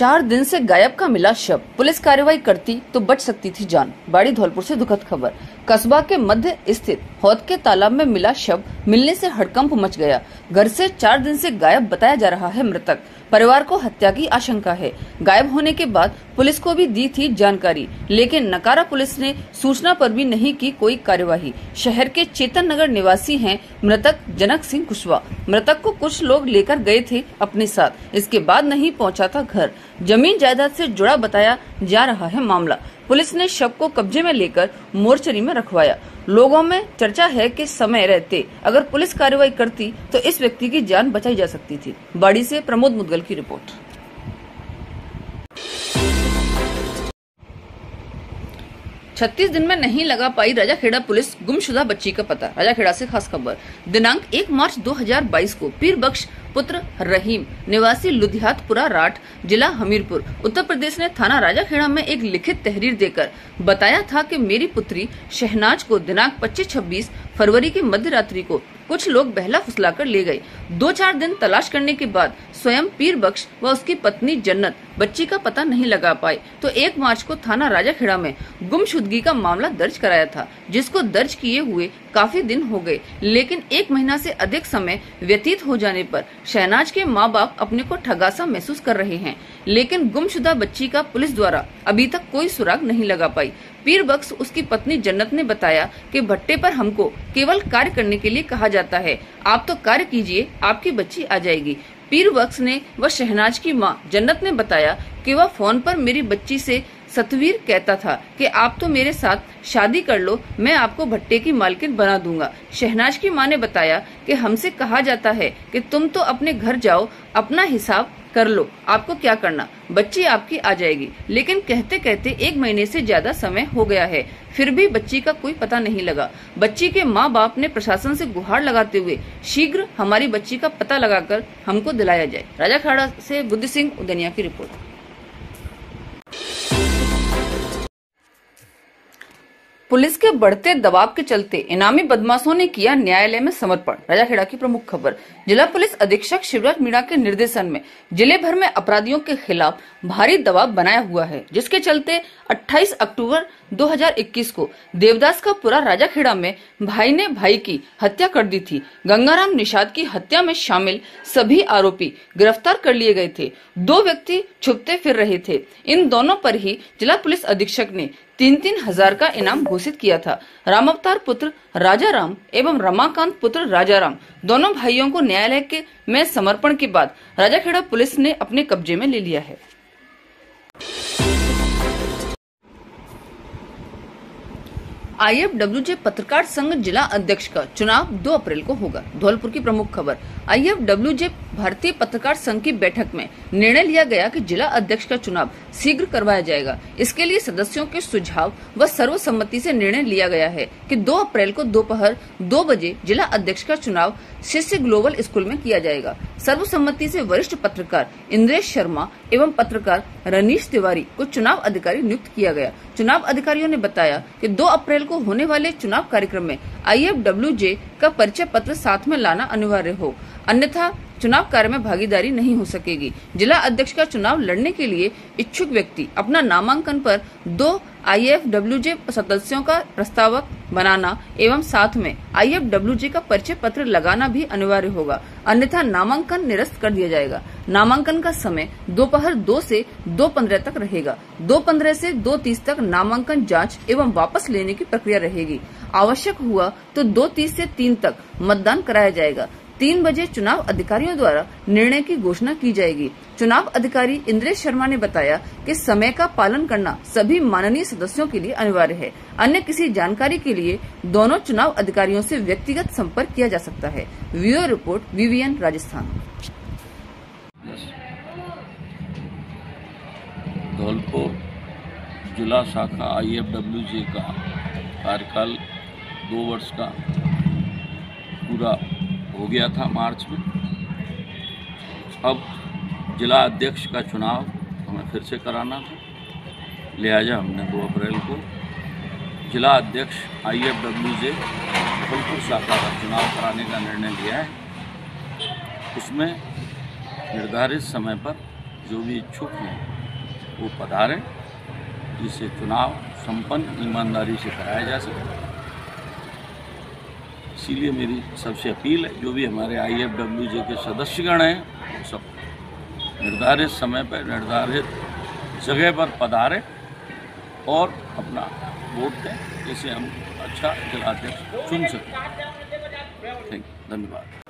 चार दिन से गायब का मिला शव। पुलिस कार्रवाई करती तो बच सकती थी जान। बाड़ी धौलपुर से दुखद खबर। कस्बा के मध्य स्थित हौद के तालाब में मिला शव मिलने से हड़कंप मच गया। घर से चार दिन से गायब बताया जा रहा है मृतक। परिवार को हत्या की आशंका है। गायब होने के बाद पुलिस को भी दी थी जानकारी, लेकिन नकारा पुलिस ने सूचना पर भी नहीं की कोई कार्यवाही। शहर के चेतन नगर निवासी हैं मृतक जनक सिंह कुशवा मृतक को कुछ लोग लेकर गए थे अपने साथ। इसके बाद नहीं पहुँचा था घर। ज़मीन जायदाद से जुड़ा बताया जा रहा है मामला। पुलिस ने शव को कब्जे में लेकर मोर्चरी में रखवाया। लोगों में चर्चा है कि समय रहते। अगर पुलिस कार्रवाई करती तो इस व्यक्ति की जान बचाई जा सकती थी। बाड़ी से प्रमोद मुदगल की रिपोर्ट। छत्तीस दिन में नहीं लगा पाई राजाखेड़ा पुलिस गुमशुदा बच्ची का पता। राजाखेड़ा से खास खबर। दिनांक 1 मार्च 2022 को पीर बख्श पुत्र रहीम, निवासी लुधियातपुरा राठ, जिला हमीरपुर। उत्तर प्रदेश ने थाना राजाखेड़ा में एक लिखित तहरीर देकर बताया था कि मेरी पुत्री शहनाज को दिनांक 25-26 फरवरी की मध्य रात्रि को कुछ लोग बहला फुसला कर ले गए। दो चार दिन तलाश करने के बाद स्वयं पीर बख्श व उसकी पत्नी जन्नत। बच्ची का पता नहीं लगा पाए तो एक मार्च को थाना राजाखेड़ा में गुमशुदगी का मामला दर्ज कराया था, जिसको दर्ज किए हुए काफ़ी दिन हो गए। लेकिन एक महीना से अधिक समय व्यतीत हो जाने पर शहनाज के माँ बाप अपने को ठगासा महसूस कर रहे हैं। लेकिन गुमशुदा बच्ची का पुलिस द्वारा अभी तक कोई सुराग नहीं लगा पाई। पीर बख्श उसकी पत्नी जन्नत ने बताया कि भट्टे पर हमको केवल कार्य करने के लिए कहा जाता है। आप तो कार्य कीजिए, आपकी बच्ची आ जाएगी। पीर बख्श ने व शहनाज की माँ जन्नत ने बताया कि वह फ़ोन पर मेरी बच्ची से सतवीर कहता था कि आप तो मेरे साथ शादी कर लो, मैं आपको भट्टे की मालकिन बना दूँगा। शहनाज की माँ ने बताया कि हमसे कहा जाता है कि तुम तो अपने घर जाओ, अपना हिसाब कर लो। आपको क्या करना? बच्ची आपकी आ जाएगी। लेकिन कहते कहते एक महीने से ज़्यादा समय हो गया है। फिर भी बच्ची का कोई पता नहीं लगा। बच्ची के माँ बाप ने प्रशासन से गुहार लगाते हुए, शीघ्र हमारी बच्ची का पता लगाकर हमको दिलाया जाए। राजा खाड़ा से बुद्ध सिंह उदनिया की रिपोर्ट। पुलिस के बढ़ते दबाव के चलते इनामी बदमाशों ने किया न्यायालय में समर्पण। राजाखेड़ा की प्रमुख खबर। जिला पुलिस अधीक्षक शिवराज मीणा के निर्देशन में ज़िले भर में अपराधियों के खिलाफ भारी दबाव बनाया हुआ है, जिसके चलते 28 अक्टूबर 2021 को देवदास का पुरा राजाखेड़ा में भाई ने भाई की हत्या कर दी थी। गंगाराम निषाद की हत्या में शामिल सभी आरोपी गिरफ़्तार कर लिए गए थे। दो व्यक्ति छुपते फिर रहे थे। इन दोनों पर ही जिला पुलिस अधीक्षक ने तीन तीन हज़ार का इनाम घोषित किया था। राम अवतार पुत्र राजा राम एवं रमाकांत पुत्र राजा राम दोनों भाइयों को न्यायालय के में समर्पण के बाद राजाखेड़ा पुलिस ने अपने कब्जे में ले लिया है। आईएफडब्ल्यूजे पत्रकार संघ जिला अध्यक्ष का चुनाव 2 अप्रैल को होगा। धौलपुर की प्रमुख खबर, आईएफडब्ल्यूजे भारतीय पत्रकार संघ की बैठक में निर्णय लिया गया कि जिला अध्यक्ष का चुनाव शीघ्र करवाया जाएगा। इसके लिए सदस्यों के सुझाव व सर्वसम्मति से निर्णय लिया गया है कि 2 अप्रैल को दोपहर दो बजे जिला अध्यक्ष का चुनाव शिष्य ग्लोबल स्कूल में किया जाएगा। सर्वसम्मति से वरिष्ठ पत्रकार इंद्रेश शर्मा एवं पत्रकार रनीश तिवारी को चुनाव अधिकारी नियुक्त किया गया। चुनाव अधिकारियों ने बताया कि 2 अप्रैल को होने वाले चुनाव कार्यक्रम में आईएफडब्ल्यूजे का परिचय पत्र साथ में लाना अनिवार्य हो। अन्यथा चुनाव कार्य में भागीदारी नहीं हो सकेगी। जिला अध्यक्ष का चुनाव लड़ने के लिए इच्छुक व्यक्ति अपना नामांकन पर दो आईएफडब्ल्यूजे सदस्यों का प्रस्तावक बनाना एवं साथ में आईएफडब्ल्यूजे का परिचय पत्र लगाना भी अनिवार्य होगा। अन्यथा नामांकन निरस्त कर दिया जाएगा। नामांकन का समय दोपहर दो, दो से दो पंद्रह तक रहेगा। दो पंद्रह से दो तीस तक नामांकन जाँच एवं वापस लेने की प्रक्रिया रहेगी। आवश्यक हुआ तो दो तीस से तीन तक मतदान कराया जाएगा। तीन बजे चुनाव अधिकारियों द्वारा निर्णय की घोषणा की जाएगी। चुनाव अधिकारी इंद्रेश शर्मा ने बताया कि समय का पालन करना सभी माननीय सदस्यों के लिए अनिवार्य है। अन्य किसी जानकारी के लिए दोनों चुनाव अधिकारियों से व्यक्तिगत संपर्क किया जा सकता है। Viewer report, VVN Rajasthan. Dholpur जिला शाखा आईएफडब्ल्यूजी का कार्यकाल दो वर्ष का पूरा हो गया था मार्च में। अब जिला अध्यक्ष का चुनाव हमें फिर से कराना था। लिहाजा हमने 2 अप्रैल को। जिला अध्यक्ष I F W J Jabalpur शाखा का चुनाव कराने का निर्णय लिया है। उसमें निर्धारित समय पर जो भी इच्छुक हैं, वो पधारें, जिससे चुनाव संपन्न, ईमानदारी से कराया जा सके। इसीलिए मेरी सबसे अपील है, जो भी हमारे आई एफ़ डब्ल्यू जे के सदस्यगण हैं, वो सब निर्धारित समय पर, निर्धारित जगह पर पधारें और अपना वोट दें, जिसे हम अच्छा जिलाध्यक्ष चुन सकें। थैंक यू धन्यवाद।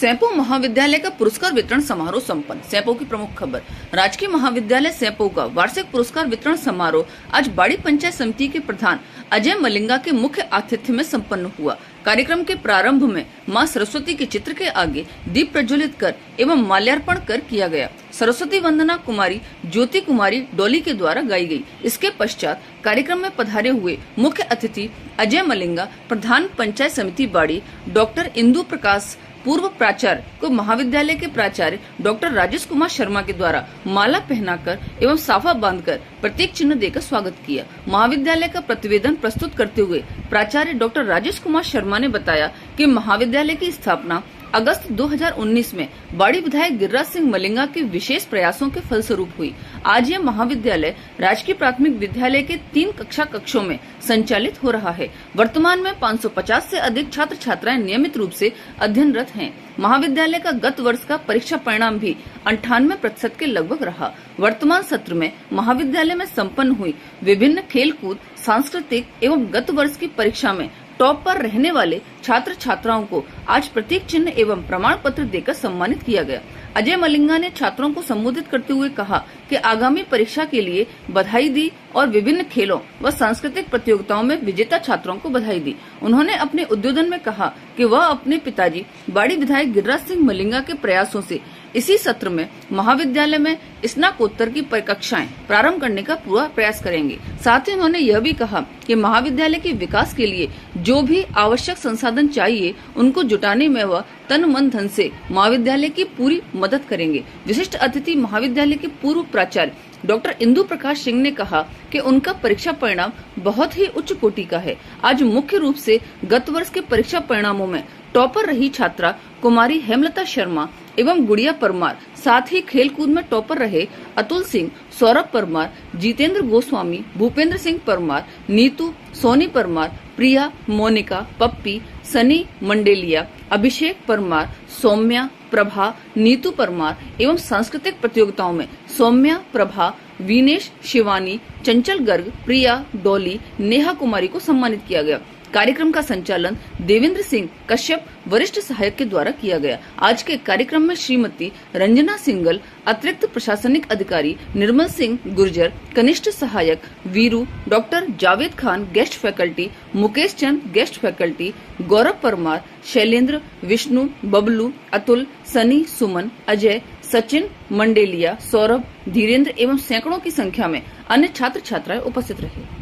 सैपो महाविद्यालय का पुरस्कार वितरण समारोह संपन्न। सैपो की प्रमुख खबर। राजकीय महाविद्यालय सैपो का वार्षिक पुरस्कार वितरण समारोह आज बाड़ी पंचायत समिति के प्रधान अजय मलिंगा के मुख्य आतिथ्य में संपन्न हुआ। कार्यक्रम के प्रारंभ में माँ सरस्वती के चित्र के आगे दीप प्रज्वलित कर एवं माल्यार्पण कर किया गया। सरस्वती वंदना कुमारी, ज्योति कुमारी, डोली के द्वारा गाई गई। इसके पश्चात कार्यक्रम में पधारे हुए मुख्य अतिथि अजय मलिंगा, प्रधान पंचायत समिति बाड़ी, डॉक्टर इंदु प्रकाश पूर्व प्राचार्य को महाविद्यालय के प्राचार्य डॉक्टर राजेश कुमार शर्मा के द्वारा माला पहनाकर एवं साफा बांधकर प्रतीक चिन्ह देकर स्वागत किया। महाविद्यालय का प्रतिवेदन प्रस्तुत करते हुए प्राचार्य डॉक्टर राजेश कुमार शर्मा ने बताया कि महाविद्यालय की स्थापना अगस्त 2019 में बाड़ी विधायक गिरिराज सिंह मलिंगा के विशेष प्रयासों के फलस्वरूप हुई। आज यह महाविद्यालय राजकीय प्राथमिक विद्यालय के तीन कक्षा कक्षों में संचालित हो रहा है। वर्तमान में 550 से अधिक छात्र छात्राएँ नियमित रूप से अध्ययनरत हैं। महाविद्यालय का गत वर्ष का परीक्षा परिणाम भी अंठानवे प्रतिशत के लगभग रहा। वर्तमान सत्र में महाविद्यालय में संपन्न हुई विभिन्न खेल कूद सांस्कृतिक एवं गत वर्ष की परीक्षा में टॉप पर रहने वाले छात्र छात्राओं को आज प्रतीक चिन्ह एवं प्रमाण पत्र देकर सम्मानित किया गया। अजय मलिंगा ने छात्रों को संबोधित करते हुए कहा कि आगामी परीक्षा के लिए बधाई दी और विभिन्न खेलों व सांस्कृतिक प्रतियोगिताओं में विजेता छात्रों को बधाई दी। उन्होंने अपने उद्बोधन में कहा कि वह अपने पिताजी, बाड़ी विधायक गिरिराज सिंह मलिंगा के प्रयासों से इसी सत्र में महाविद्यालय में स्नाकोत्तर की कक्षाएँ प्रारंभ करने का पूरा प्रयास करेंगे। साथ ही उन्होंने यह भी कहा कि महाविद्यालय के विकास के लिए जो भी आवश्यक संसाधन चाहिए, उनको जुटाने में वह तन मन धन से महाविद्यालय की पूरी मदद करेंगे। विशिष्ट अतिथि महाविद्यालय के पूर्व प्राचार्य डॉक्टर इंदु प्रकाश सिंह ने कहा कि उनका परीक्षा परिणाम बहुत ही उच्च कोटि का है। आज मुख्य रूप से गत वर्ष के परीक्षा परिणामों में टॉपर रही छात्रा कुमारी हेमलता शर्मा एवं गुड़िया परमार, साथ ही खेल कूद में टॉपर रहे अतुल सिंह, सौरभ परमार, जितेंद्र गोस्वामी, भूपेंद्र सिंह परमार, नीतू, सोनी परमार, प्रिया, मोनिका, पप्पी, सनी, मंडेलिया, अभिषेक परमार, सौम्या, प्रभा, नीतू परमार एवं सांस्कृतिक प्रतियोगिताओं में सौम्या, प्रभा, विनेश शिवानी, चंचल गर्ग, प्रिया, डोली, नेहा कुमारी को सम्मानित किया गया। कार्यक्रम का संचालन देवेंद्र सिंह कश्यप, वरिष्ठ सहायक के द्वारा किया गया। आज के कार्यक्रम में श्रीमती रंजना सिंगल, अतिरिक्त प्रशासनिक अधिकारी निर्मल सिंह गुर्जर, कनिष्ठ सहायक Veeru, doctor Javed Khan, guest faculty Mukesh Chand, guest faculty Gaurav Parmar, Shailendra, Vishnu, Bablu, Atul, Sunny, Suman, Ajay, Sachin, Mandelia, Saurabh, Dhirendra एवं सैकड़ों की संख्या में अन्य छात्र छात्राएँ उपस्थित रहे।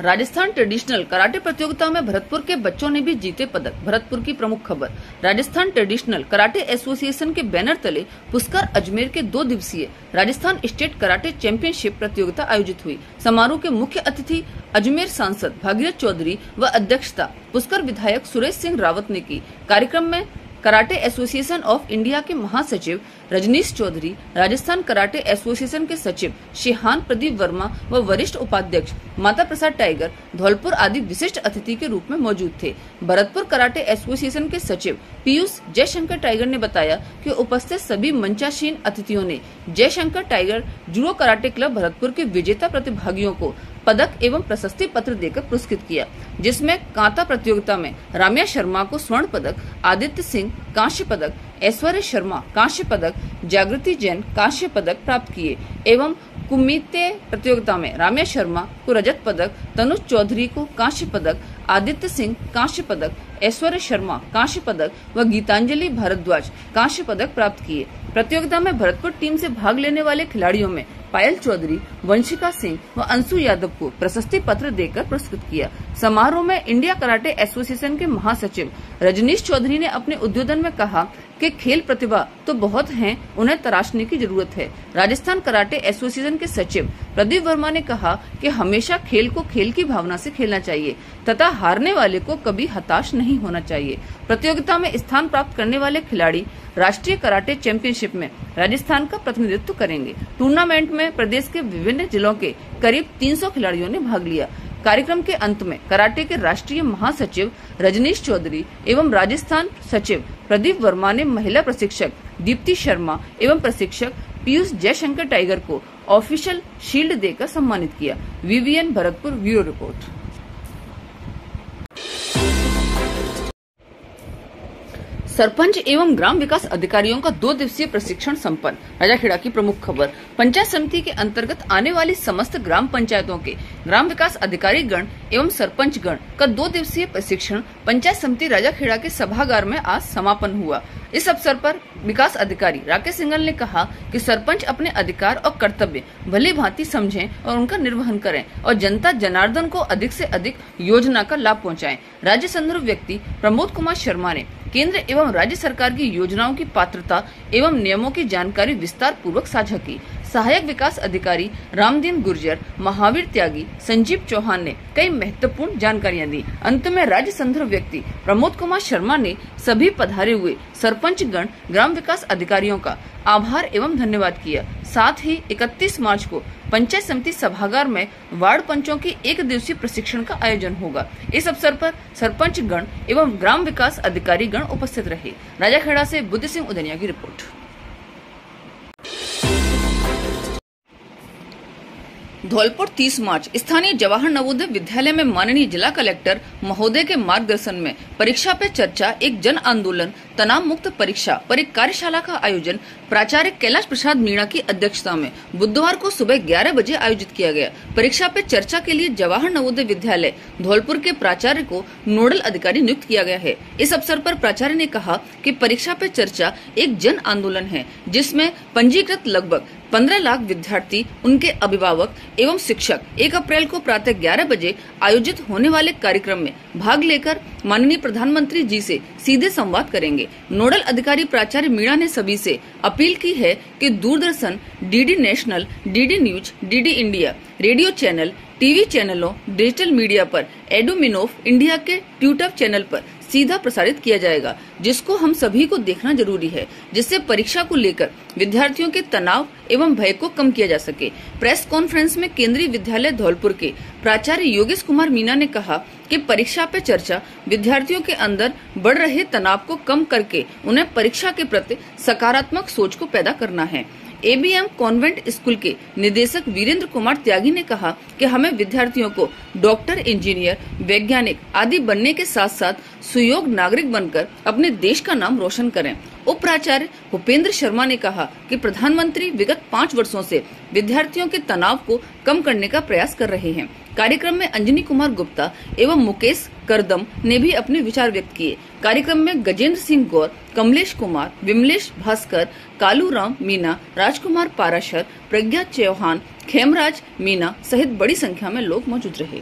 राजस्थान ट्रेडिशनल कराटे प्रतियोगिता में भरतपुर के बच्चों ने भी जीते पदक। भरतपुर की प्रमुख खबर, राजस्थान ट्रेडिशनल कराटे एसोसिएशन के बैनर तले पुष्कर अजमेर के दो दिवसीय राजस्थान स्टेट कराटे चैंपियनशिप प्रतियोगिता आयोजित हुई। समारोह के मुख्य अतिथि अजमेर सांसद भागीरथ चौधरी व अध्यक्षता पुष्कर विधायक सुरेश सिंह रावत ने की। कार्यक्रम में कराटे एसोसिएशन ऑफ़ इंडिया के महासचिव रजनीश चौधरी, राजस्थान कराटे एसोसिएशन के सचिव शिहान प्रदीप वर्मा व वरिष्ठ उपाध्यक्ष माता प्रसाद टाइगर धौलपुर आदि विशिष्ट अतिथि के रूप में मौजूद थे। भरतपुर कराटे एसोसिएशन के सचिव पीयूष जयशंकर टाइगर ने बताया कि उपस्थित सभी मंचासीन अतिथियों ने Jaishankar tiger, judo karate club Bharatpur के विजेता प्रतिभागियों को पदक एवं प्रशस्ति पत्र देकर पुरस्कृत किया, जिसमें कांता प्रतियोगिता में राम्या शर्मा को स्वर्ण पदक, आदित्य सिंह कांस्य पदक ऐश्वर्य शर्मा कांस्य पदक जागृति जैन कांस्य पदक प्राप्त किए, एवं कुमिते प्रतियोगिता में राम्या शर्मा को रजत पदक, तनुज चौधरी को कांस्य पदक आदित्य सिंह कांस्य पदक ऐश्वर्य शर्मा कांस्य पदक व गीतांजलि भारद्वाज कांस्य पदक प्राप्त किए। प्रतियोगिता में भरतपुर टीम से भाग लेने वाले खिलाड़ियों में पायल चौधरी, वंशिका सिंह व अंशु यादव को प्रशस्ति पत्र देकर पुरस्कृत किया। समारोह में इंडिया कराटे एसोसिएशन के महासचिव रजनीश चौधरी ने अपने उद्बोधन में कहा कि खेल प्रतिभा तो बहुत हैं, उन्हें तराशने की ज़रूरत है। राजस्थान कराटे एसोसिएशन के सचिव प्रदीप वर्मा ने कहा कि हमेशा खेल को खेल की भावना से खेलना चाहिए तथा हारने वाले को कभी हताश नहीं होना चाहिए। प्रतियोगिता में स्थान प्राप्त करने वाले खिलाड़ी राष्ट्रीय कराटे चैंपियनशिप में राजस्थान का प्रतिनिधित्व करेंगे। टूर्नामेंट में प्रदेश के विभिन्न जिलों के करीब 300 खिलाड़ियों ने भाग लिया। कार्यक्रम के अंत में कराटे के राष्ट्रीय महासचिव रजनीश चौधरी एवं राजस्थान सचिव प्रदीप वर्मा ने महिला प्रशिक्षक दीप्ति शर्मा एवं प्रशिक्षक पीयूष जयशंकर टाइगर को ऑफिशियल शील्ड देकर सम्मानित किया। VVN Bharatpur bureau report. Sarpanch एवं ग्राम विकास अधिकारियों का दो दिवसीय प्रशिक्षण संपन्न। राजाखेड़ा की प्रमुख खबर। पंचायत समिति के अंतर्गत आने वाली समस्त ग्राम पंचायतों के ग्राम विकास अधिकारी गण एवं सरपंच गण का दो दिवसीय प्रशिक्षण पंचायत समिति राजाखेड़ा के सभागार में आज समापन हुआ। इस अवसर पर विकास अधिकारी राकेश सिंगल ने कहा कि सरपंच अपने अधिकार और कर्तव्य भली भांति समझें और उनका निर्वहन करें और जनता जनार्दन को अधिक से अधिक योजना का लाभ पहुंचाएँ। राज्य संदर्भ व्यक्ति प्रमोद कुमार शर्मा ने केंद्र एवं राज्य सरकार की योजनाओं की पात्रता एवं नियमों की जानकारी विस्तार पूर्वक साझा की। सहायक विकास अधिकारी रामदीन गुर्जर, महावीर त्यागी, संजीव चौहान ने कई महत्वपूर्ण जानकारियाँ दी। अंत में राज्य संदर्भ व्यक्ति प्रमोद कुमार शर्मा ने सभी पधारे हुए सरपंच गण ग्राम विकास अधिकारियों का आभार एवं धन्यवाद किया। साथ ही 31 मार्च को पंचायत समिति सभागार में वार्ड पंचों की एक दिवसीय प्रशिक्षण का आयोजन होगा। इस अवसर पर सरपंच गण एवं ग्राम विकास अधिकारी गण उपस्थित रहे। राजाखेड़ा से बुद्ध सिंह उदनिया की रिपोर्ट। धौलपुर 30 मार्च। स्थानीय जवाहर नवोदय विद्यालय में माननीय जिला कलेक्टर महोदय के मार्गदर्शन में परीक्षा पे चर्चा, एक जन आंदोलन तनाव मुक्त परीक्षा पर एक कार्यशाला का आयोजन प्राचार्य कैलाश प्रसाद मीणा की अध्यक्षता में बुधवार को सुबह 11 बजे आयोजित किया गया। परीक्षा पे चर्चा के लिए जवाहर नवोदय विद्यालय धौलपुर के प्राचार्य को नोडल अधिकारी नियुक्त किया गया है। इस अवसर पर प्राचार्य ने कहा कि परीक्षा पे चर्चा एक जन आंदोलन है, जिसमें पंजीकृत लगभग पंद्रह लाख विद्यार्थी, उनके अभिभावक एवं शिक्षक एक अप्रैल को प्रातः ग्यारह बजे आयोजित होने वाले कार्यक्रम में भाग लेकर माननीय प्रधानमंत्री जी से सीधे संवाद करेंगे। नोडल अधिकारी प्राचार्य मीणा ने सभी से अपील की है कि Doordarshan, DD national, DD news, DD India, radio channel, TV चैनलों, डिजिटल मीडिया पर एडोमिनोफ इंडिया के ट्यूटर चैनल पर सीधा प्रसारित किया जाएगा, जिसको हम सभी को देखना ज़रूरी है, जिससे परीक्षा को लेकर विद्यार्थियों के तनाव एवं भय को कम किया जा सके। प्रेस कॉन्फ्रेंस में केंद्रीय विद्यालय धौलपुर के प्राचार्य योगेश कुमार मीना ने कहा कि परीक्षा पे चर्चा विद्यार्थियों के अंदर बढ़ रहे तनाव को कम करके उन्हें परीक्षा के प्रति सकारात्मक सोच को पैदा करना है। एबीएम कॉन्वेंट स्कूल के निदेशक वीरेंद्र कुमार त्यागी ने कहा कि हमें विद्यार्थियों को डॉक्टर, इंजीनियर, वैज्ञानिक आदि बनने के साथ साथ सुयोग नागरिक बनकर अपने देश का नाम रोशन करें। उप प्राचार्य भूपेंद्र शर्मा ने कहा कि प्रधानमंत्री विगत पाँच वर्षों से विद्यार्थियों के तनाव को कम करने का प्रयास कर रहे हैं। कार्यक्रम में अंजनी कुमार गुप्ता एवं मुकेश करदम ने भी अपने विचार व्यक्त किए। कार्यक्रम में गजेंद्र सिंह गौर, कमलेश कुमार, विमलेश भास्कर कालू राम मीना, राजकुमार पाराशर, प्रज्ञा चौहान, खेमराज मीना सहित बड़ी संख्या में लोग मौजूद रहे।